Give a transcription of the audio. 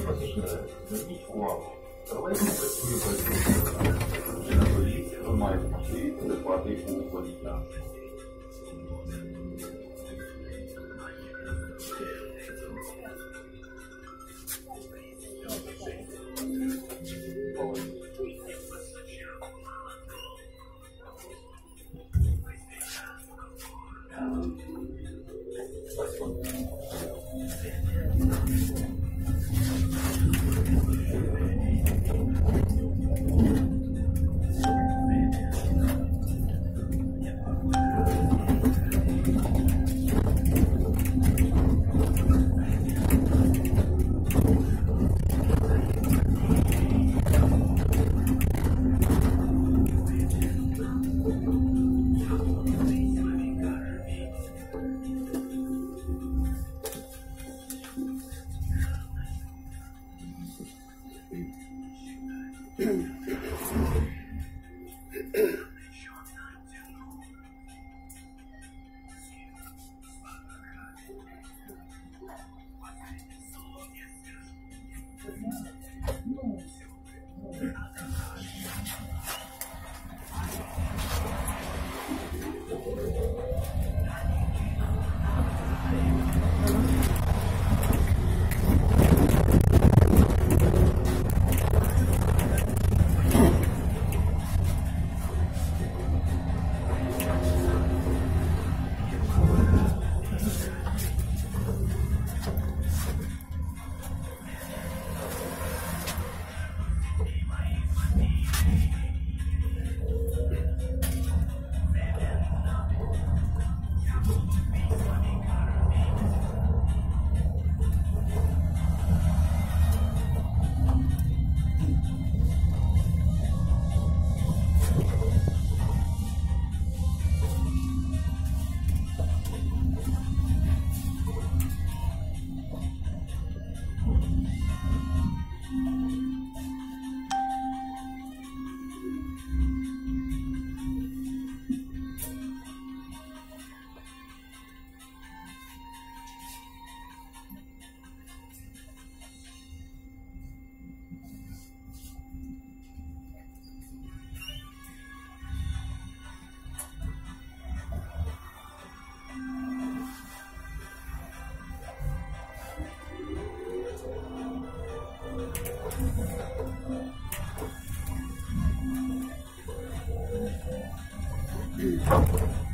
Шановні пасажири, зверніть увагу. Тролейбус працює без руху. І на поліції ви маєте можливість адеквати у водія. うん。